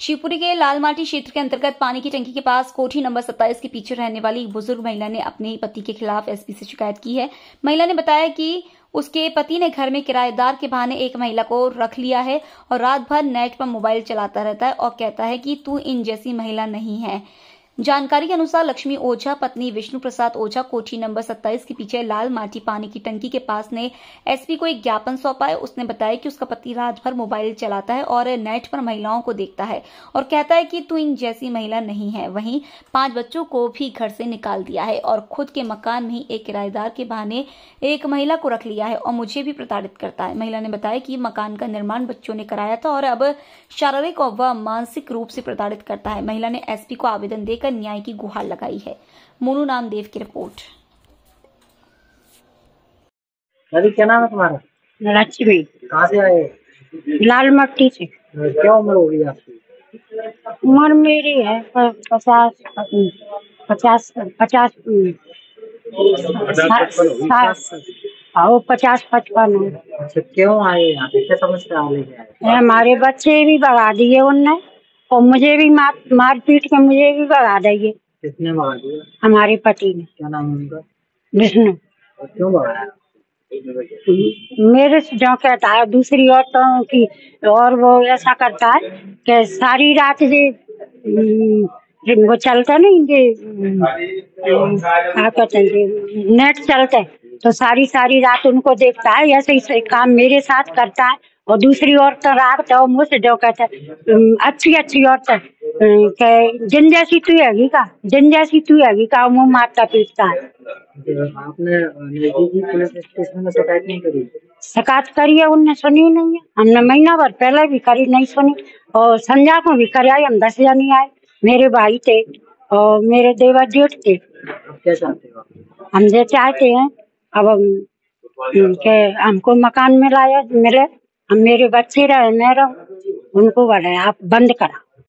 शिवपुरी के लालमाटी क्षेत्र के अंतर्गत पानी की टंकी के पास कोठी नंबर 27 के पीछे रहने वाली एक बुज़ुर्ग महिला ने अपने पति के खिलाफ एसपी से शिकायत की है। महिला ने बताया कि उसके पति ने घर में किराएदार के बहाने एक महिला को रख लिया है और रात भर नेट पर मोबाइल चलाता रहता है और कहता है कि तू इन जैसी महिला नहीं है। जानकारी के अनुसार लक्ष्मी ओझा, पत्नी विष्णु प्रसाद ओझा, कोठी नंबर 27 के पीछे लाल माटी पानी की टंकी के पास ने एसपी को एक ज्ञापन सौंपा है उसने बताया कि उसका पति रात भर मोबाइल चलाता है और नेट पर महिलाओं को देखता है और कहता है कि तू इन जैसी महिला नहीं है। वहीं पाँच बच्चों को भी घर से निकाल दिया है और खुद के मकान में ही एक किराएदार के बहाने एक महिला को रख लिया है और मुझे भी प्रताड़ित करता है। महिला ने बताया कि मकान का निर्माण बच्चों ने कराया था और अब शारीरिक व मानसिक रूप से प्रताड़ित करता है। महिला ने एसपी को आवेदन देकर लेकर न्याय की गुहार लगाई है। मोनू नामदेव की रिपोर्ट। क्या नाम है तुम्हारा? लक्ष्मी कहाँ से आए? लाल मट्टी से। क्या उम्र होगी आपकी? उम्र मेरी है पचास पचास पचास आओ पचास। पचपन है। अच्छा क्यों आए? यहाँ पे क्या समस्या आ हमारे बच्चे भी बढ़ा दिए उनने। और मुझे भी मार मार पीट के मुझे भी भगा दिए किसने भगा दिया? हमारे पति ने। क्या नाम है उनका? विष्णु। क्यों भगाया मेरे से जो कहता है दूसरी औरतों की और वो ऐसा करता है कि सारी रात जे हम्म, वो चलता नहीं जे हम्म, क्या कहते हैं नेट चलते तो सारी सारी रात उनको देखता है ऐसे ही से काम मेरे साथ करता है। और दूसरी औरत रात तो मुझसे जो कहता है अच्छी अच्छी औरत हम्म, के जिन जैसी तू हैगी का जिन जैसी तू हैगी का मुँह मारता पीटता है। शिकायत करी? है उनने सुनी नहीं है। हमने महीना भर पहले भी करी नहीं सुनी। और संध्या को भी कराई हम दस जनी आए। मेरे भाई थे और मेरे देवर जेठ थे। हो? हम जो चाहते हैं अब हम के हमको मकान मिला मिले। मेरे बच्चे रहे मैं रहूँ उनको बढ़ाया आप बंद करा।